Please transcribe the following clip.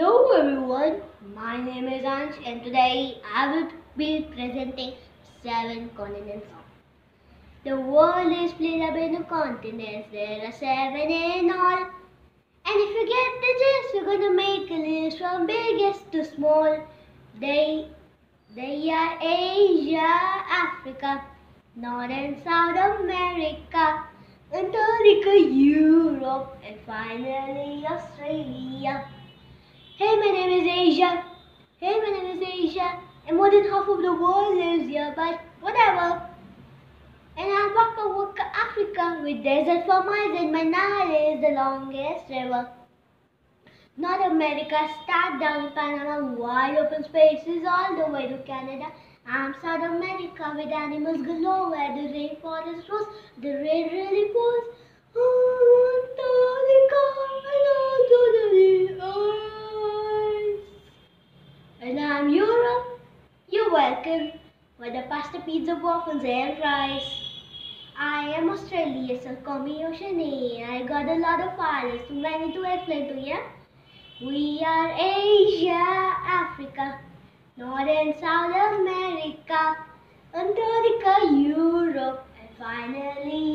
Hello everyone, my name is Ansh and today I will be presenting seven continents. The world is split up into continents, there are seven in all. And if you get the gist, we're gonna make a list from biggest to small. They, they are Asia, Africa, North and South America, Antarctica, Europe, and finally Australia. Name is Asia. Hey, my name is Asia. And more than half of the world lives here, but whatever. And I'm Waka Waka Africa with desert for miles and my Nile is the longest river. North America start down in Panama, wide open spaces all the way to Canada. I'm South America with animals galore where the rainforest grows, the rain really pours. Oh, Antarctica and all to the ice. And I'm Europe. You're welcome. With the pasta, pizza, waffles, and fries. I am Australia, so call me Oceania. I got a lot of islands, too many to explain to you. We are Asia, Africa, North and South America, Antarctica, Europe, and finally.